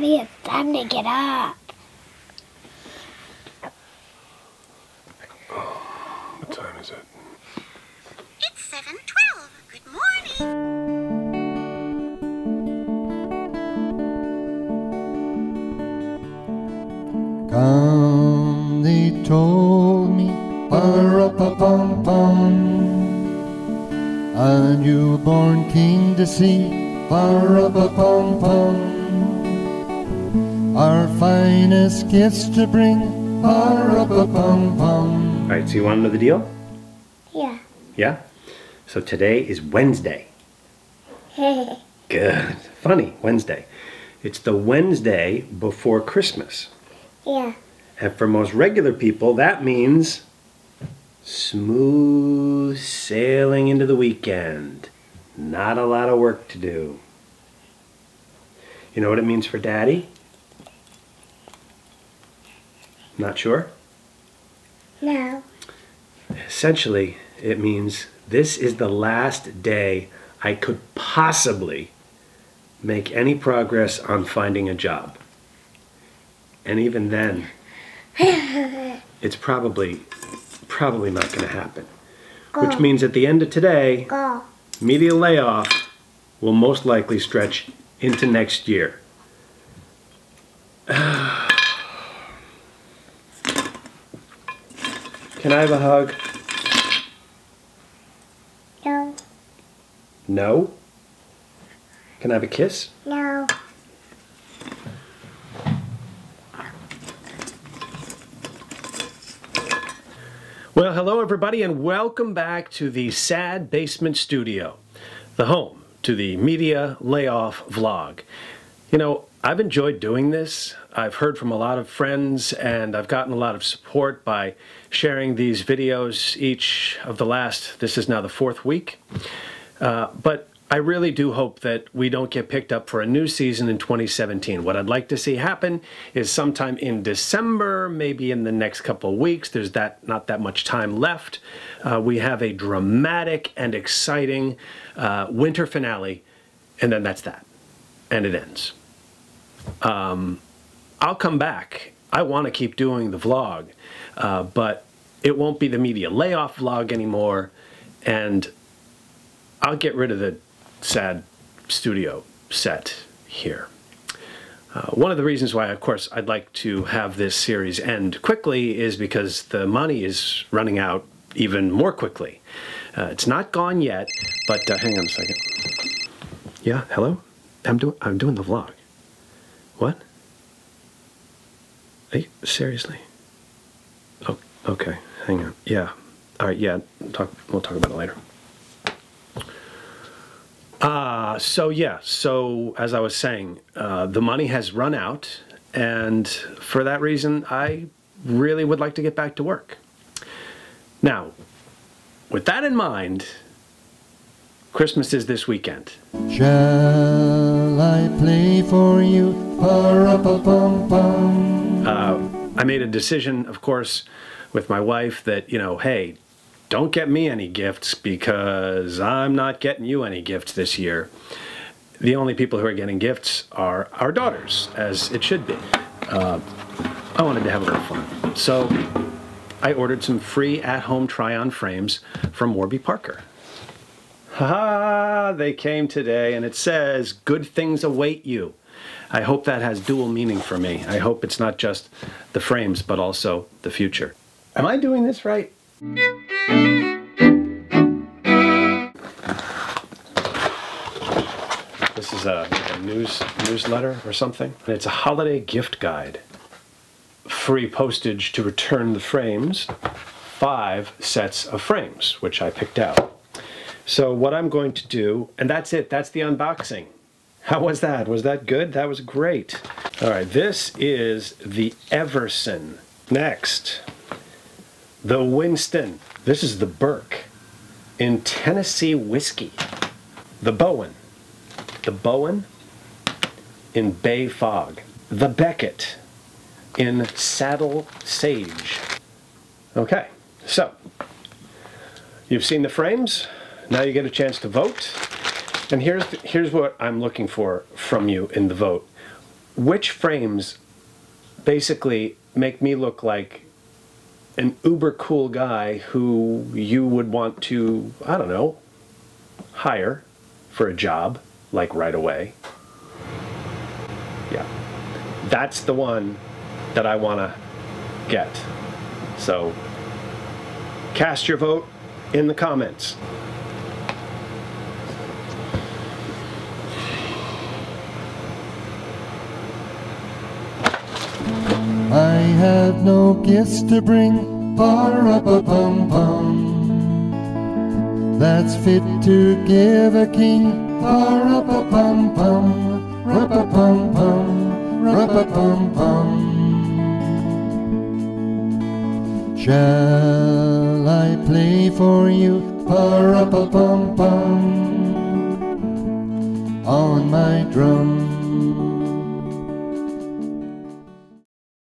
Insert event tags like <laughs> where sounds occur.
Daddy, it's time to get up. What time is it? It's 712. Good morning. Come, they told me, pa-ra-pa-pum pum, a newborn king to see, pa-ra-pa-pum pum, our finest gifts to bring, pa-ra-pa-pum pum. All right, so you want to know the deal? Yeah. Yeah? So today is Wednesday. <laughs> Good. Funny, Wednesday. It's the Wednesday before Christmas. yeah. And for most regular people, that means smooth sailing into the weekend. Not a lot of work to do. You know what it means for daddy? Not sure? No. Essentially, it means this is the last day I could possibly make any progress on finding a job. And even then, <laughs> it's probably probably not going to happen. Which means at the end of today, Go. media layoff will most likely stretch into next year. Can I have a hug? No. No. Can I have a kiss? No. Well, hello everybody, and welcome back to the Sad Basement Studio, the home to the media layoff vlog. You know, I've enjoyed doing this. I've heard from a lot of friends, and I've gotten a lot of support by sharing these videos each of the last, this is now the fourth week. Uh, but I really do hope that we don't get picked up for a new season in 2017. What I'd like to see happen is sometime in December, maybe in the next couple weeks. There's that not that much time left. Uh, we have a dramatic and exciting uh, winter finale, and then that's that, and it ends. Um, I'll come back. I want to keep doing the vlog, uh, but it won't be the media layoff vlog anymore, and I'll get rid of the sad studio set here. Uh, one of the reasons why, of course, I'd like to have this series end quickly is because the money is running out even more quickly. Uh, it's not gone yet, but uh, hang on a second. Yeah, hello? I'm doing I'm doing the vlog. What? You, seriously? Oh, okay. Hang on. Yeah. All right. Yeah. Talk. We'll talk about it later. Uh, so yeah, so as I was saying, uh, the money has run out, and for that reason, I really would like to get back to work. Now, with that in mind, Christmas is this weekend. Shall I play for you, pa-ra-pa-pum Uh, I made a decision, of course, with my wife that, you know, hey, don't get me any gifts because I'm not getting you any gifts this year. The only people who are getting gifts are our daughters, as it should be. Uh, I wanted to have a little fun. So I ordered some free at home try on frames from Warby Parker. Ha! They came today and it says, Good things await you. I hope that has dual meaning for me. I hope it's not just the frames, but also the future. Am I doing this right? This is a, a news newsletter or something. It's a holiday gift guide. Free postage to return the frames. Five sets of frames, which I picked out. So what I'm going to do, and that's it, that's the unboxing. How was that? Was that good? That was great. All right, this is the Everson. Next, the Winston. This is the Burke in Tennessee whiskey. The Bowen. The Bowen in Bay Fog. The Beckett in Saddle Sage. Okay, so you've seen the frames. Now you get a chance to vote. And here's here's what I'm looking for from you in the vote. which frames basically make me look like an uber cool guy who you would want to, I don't know, hire for a job, like right away. Yeah. That's the one that I want to get. So cast your vote in the comments. Have no gifts to bring, pa-ra-pa-pum-pum. That's fit to give a king, pa-ra-pa-pum-pum, ra-pa-pum-pum, ra-pa-pum-pum. Shall I play for you, pa-ra-pa-pum-pum, on my drum?